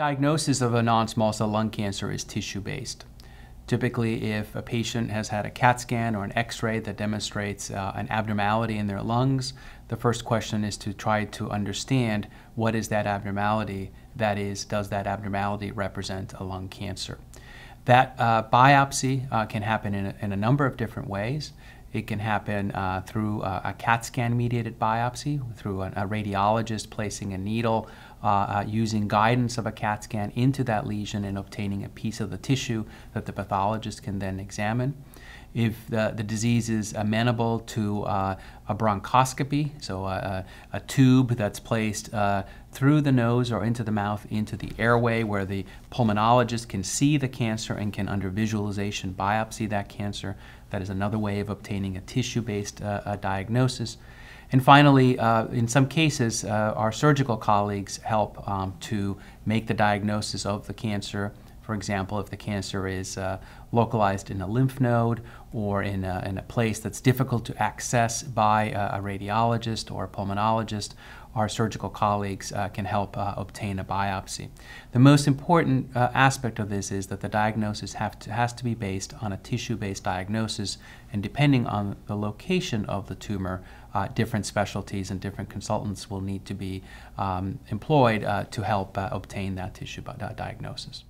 Diagnosis of a non-small cell lung cancer is tissue-based. Typically, if a patient has had a CAT scan or an x-ray that demonstrates uh, an abnormality in their lungs, the first question is to try to understand what is that abnormality. That is, does that abnormality represent a lung cancer? That uh, biopsy uh, can happen in a, in a, number of different ways. It can happen uh, through a, a, CAT scan mediated biopsy, through a radiologist placing a needle uh, uh, using guidance of a CAT scan into that lesion and obtaining a piece of the tissue that the pathologist can then examine. If the, the disease is amenable to uh, a bronchoscopy, so a, a, tube that's placed uh, through the nose or into the mouth into the airway where the pulmonologist can see the cancer and can, under visualization, biopsy that cancer. That is another way of obtaining a tissue-based uh, diagnosis. And finally, uh, in some cases, uh, our surgical colleagues help um, to make the diagnosis of the cancer. For example, if the cancer is uh, localized in a lymph node or in a, in a place that's difficult to access by a, a radiologist or a pulmonologist, our surgical colleagues uh, can help uh, obtain a biopsy. The most important uh, aspect of this is that the diagnosis to, has to be based on a tissue-based diagnosis, and depending on the location of the tumor, uh, different specialties and different consultants will need to be um, employed uh, to help uh, obtain that tissue diagnosis.